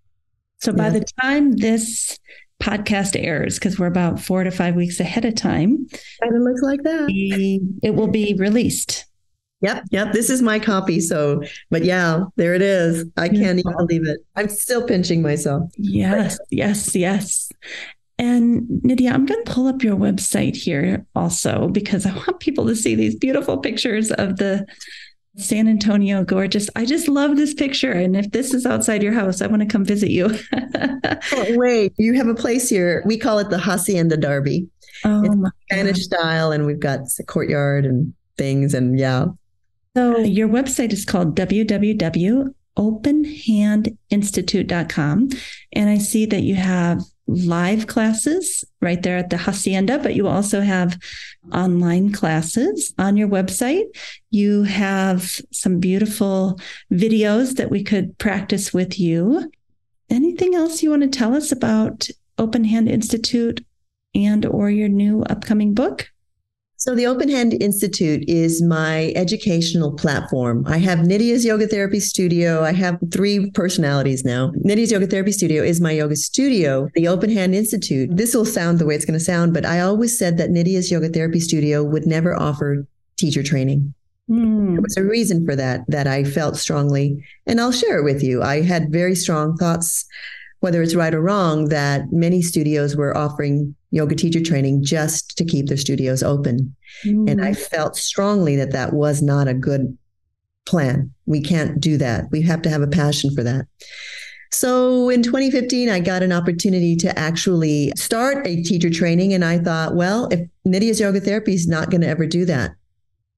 Speaker 1: So by yeah. the time this podcast airs, because we're about four to five weeks ahead of time,
Speaker 2: and it looks like that,
Speaker 1: it will be released.
Speaker 2: Yep, yep. This is my copy. So, but yeah, there it is. I can't even believe it. I'm still pinching myself.
Speaker 1: Yes, yes, yes. And Nydia, I'm going to pull up your website here also because I want people to see these beautiful pictures of the San Antonio gorgeous. I just love this picture. And if this is outside your house, I want to come visit you. [laughs]
Speaker 2: oh, wait, you have a place here. We call it the Hacienda Darby. Oh, it's Spanish style, and we've got a courtyard and things. And yeah.
Speaker 1: So your website is called www.openhandinstitute.com. And I see that you have live classes right there at the Hacienda, but you also have online classes on your website. You have some beautiful videos that we could practice with you. Anything else you want to tell us about Open Hand Institute and or your new upcoming book?
Speaker 2: So the Open Hand Institute is my educational platform. I have Nydia's Yoga Therapy Studio. I have three personalities now. Nydia's Yoga Therapy Studio is my yoga studio. The Open Hand Institute, this will sound the way it's going to sound, but I always said that Nydia's Yoga Therapy Studio would never offer teacher training. Mm. There was a reason for that, that I felt strongly, and I'll share it with you. I had very strong thoughts whether it's right or wrong, that many studios were offering yoga teacher training just to keep their studios open. Mm. And I felt strongly that that was not a good plan. We can't do that. We have to have a passion for that. So in 2015, I got an opportunity to actually start a teacher training. And I thought, well, if Nydia's Yoga Therapy is not going to ever do that,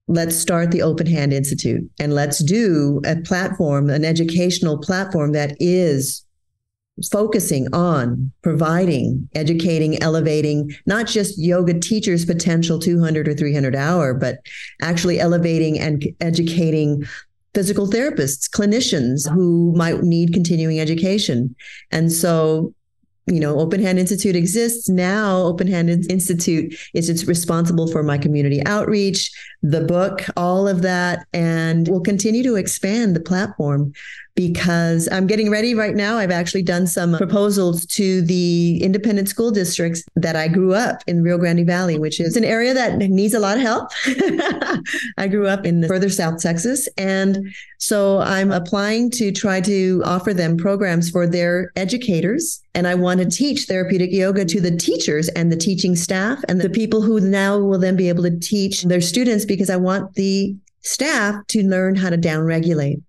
Speaker 2: let's start the Open Hand Institute and let's do a platform, an educational platform that is focusing on providing, educating, elevating not just yoga teachers' potential 200 or 300 hour, but actually elevating and educating physical therapists, clinicians who might need continuing education. And so you know, Open Hand Institute exists now. Open Hand Institute is it's responsible for my community outreach, the book, all of that, and we'll continue to expand the platform because I'm getting ready right now. I've actually done some proposals to the independent school districts that I grew up in Rio Grande Valley, which is an area that needs a lot of help. [laughs] I grew up in the further South Texas. And so I'm applying to try to offer them programs for their educators. And I want to teach therapeutic yoga to the teachers and the teaching staff and the people who now will then be able to teach their students because I want the staff to learn how to downregulate.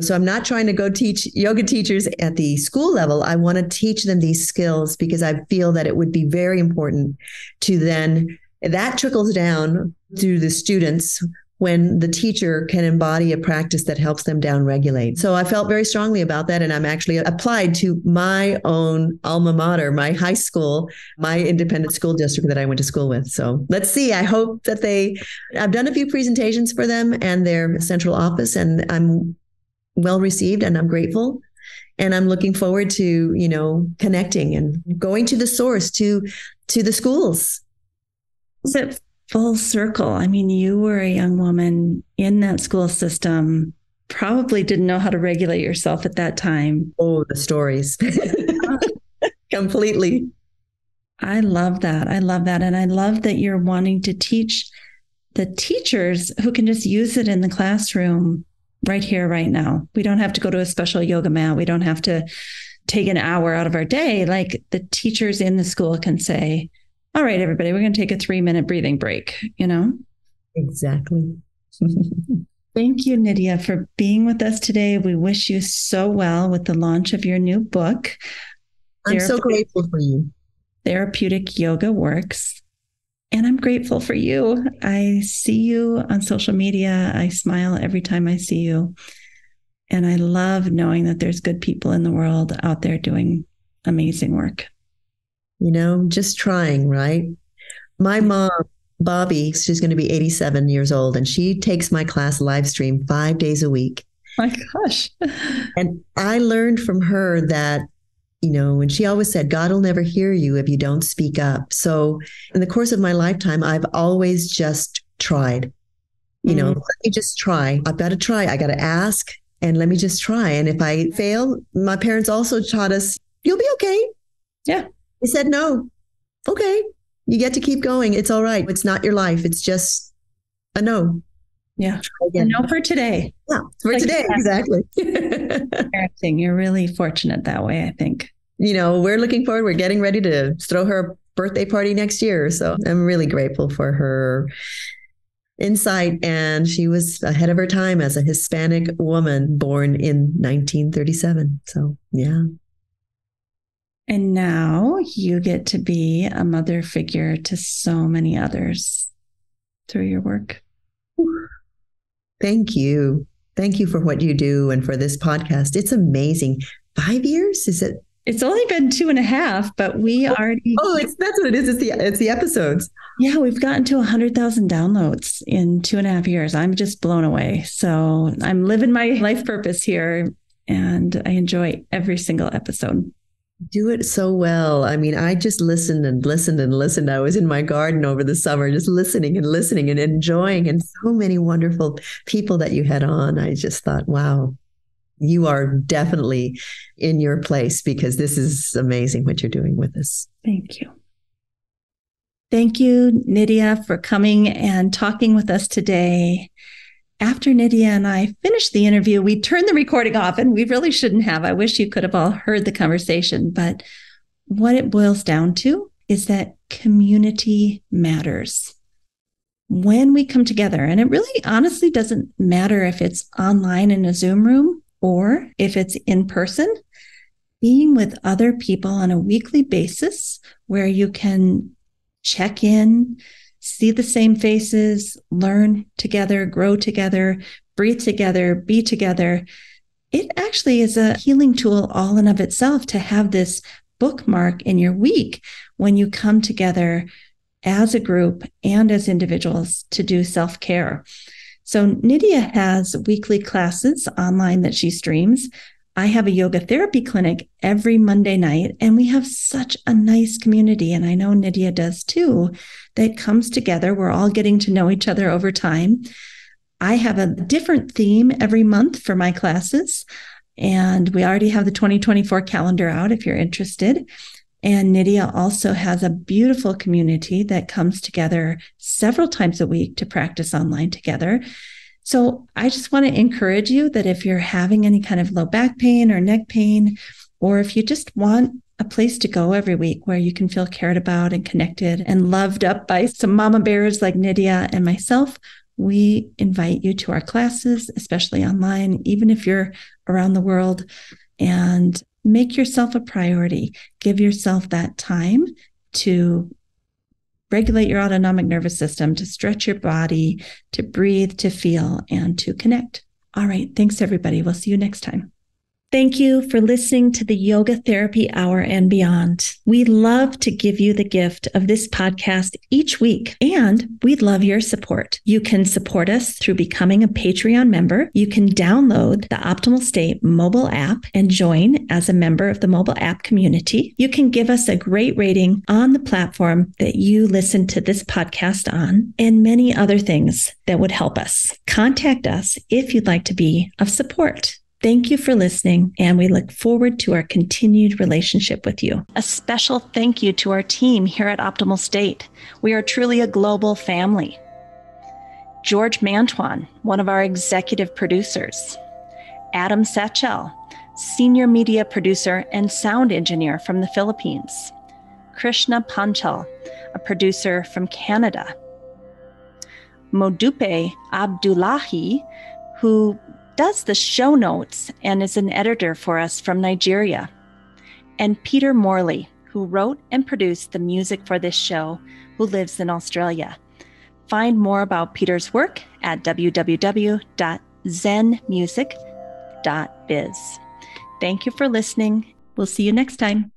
Speaker 2: So I'm not trying to go teach yoga teachers at the school level. I want to teach them these skills because I feel that it would be very important to then that trickles down to the students when the teacher can embody a practice that helps them downregulate. So I felt very strongly about that. And I'm actually applied to my own alma mater, my high school, my independent school district that I went to school with. So let's see. I hope that they, I've done a few presentations for them and their central office, and I'm well received and I'm grateful. And I'm looking forward to, you know, connecting and going to the source, to to the schools.
Speaker 1: Is it full circle? I mean, you were a young woman in that school system, probably didn't know how to regulate yourself at that time.
Speaker 2: Oh, the stories. [laughs] Completely.
Speaker 1: I love that. I love that. And I love that you're wanting to teach the teachers who can just use it in the classroom right here, right now. We don't have to go to a special yoga mat. We don't have to take an hour out of our day. Like the teachers in the school can say, all right, everybody, we're going to take a three minute breathing break, you know?
Speaker 2: Exactly. [laughs]
Speaker 1: Thank you, Nydia, for being with us today. We wish you so well with the launch of your new book.
Speaker 2: I'm so grateful for you.
Speaker 1: Therapeutic Yoga Works. And I'm grateful for you. I see you on social media. I smile every time I see you. And I love knowing that there's good people in the world out there doing amazing work.
Speaker 2: You know, just trying, right? My mom, Bobby, she's going to be 87 years old, and she takes my class live stream five days a week.
Speaker 1: My gosh. [laughs]
Speaker 2: and I learned from her that you know, and she always said, God will never hear you if you don't speak up. So, in the course of my lifetime, I've always just tried. You know, mm-hmm. let me just try. I've got to try. I got to ask and let me just try. And if I fail, my parents also taught us, you'll be okay.
Speaker 1: Yeah.
Speaker 2: They said, no. Okay. You get to keep going. It's all right. It's not your life. It's just a no.
Speaker 1: Yeah. A no for today.
Speaker 2: Yeah. For like today. Exactly. [laughs]
Speaker 1: Parenting. You're really fortunate that way, I think
Speaker 2: you know, we're looking forward. We're getting ready to throw her birthday party next year. So I'm really grateful for her insight. And she was ahead of her time as a Hispanic woman born in 1937. So, yeah.
Speaker 1: And now you get to be a mother figure to so many others through your work.
Speaker 2: Thank you. Thank you for what you do and for this podcast. It's amazing. Five years? Is it
Speaker 1: it's only been two and a half, but we oh, already.
Speaker 2: Oh, it's that's what it is. It's the it's the episodes.
Speaker 1: Yeah, we've gotten to a hundred thousand downloads in two and a half years. I'm just blown away. So I'm living my life purpose here, and I enjoy every single episode.
Speaker 2: Do it so well. I mean, I just listened and listened and listened. I was in my garden over the summer, just listening and listening and enjoying, and so many wonderful people that you had on. I just thought, wow, you are definitely in your place because this is amazing what you're doing with us.
Speaker 1: Thank you. Thank you, Nydia, for coming and talking with us today. After Nydia and I finished the interview, we turned the recording off, and we really shouldn't have. I wish you could have all heard the conversation. But what it boils down to is that community matters. When we come together, and it really honestly doesn't matter if it's online in a Zoom room or if it's in person, being with other people on a weekly basis where you can check in, see the same faces, learn together, grow together, breathe together, be together. It actually is a healing tool all in of itself to have this bookmark in your week when you come together as a group and as individuals to do self care. So Nydia has weekly classes online that she streams. I have a yoga therapy clinic every Monday night, and we have such a nice community. And I know Nydia does too, that comes together. We're all getting to know each other over time. I have a different theme every month for my classes. And we already have the 2024 calendar out if you're interested. And Nydia also has a beautiful community that comes together several times a week to practice online together. So I just want to encourage you that if you're having any kind of low back pain or neck pain, or if you just want a place to go every week where you can feel cared about and connected and loved up by some mama bears like Nydia and myself, we invite you to our classes, especially online, even if you're around the world, and make yourself a priority. Give yourself that time to regulate your autonomic nervous system, to stretch your body, to breathe, to feel, and to connect. All right. Thanks, everybody. We'll see you next time. Thank you for listening to the Yoga Therapy Hour and beyond. We love to give you the gift of this podcast each week, and we'd love your support. You can support us through becoming a Patreon member. You can download the Optimal State mobile app and join as a member of the mobile app community. You can give us a great rating on the platform that you listen to this podcast on, and many other things that would help us. Contact us if you'd like to be of support. Thank you for listening, and we look forward to our continued relationship with you. A special thank you to our team here at Optimal State. We are truly a global family. George Mantuan, one of our executive producers. Adam Satchel, senior media producer and sound engineer from the Philippines. Krishna Panchal, a producer from Canada. Modupe Abdullahi, who does the show notes and is an editor for us from Nigeria. And Peter Morley, who wrote and produced the music for this show, who lives in Australia. Find more about Peter's work at www.zenmusic.biz. Thank you for listening. We'll see you next time.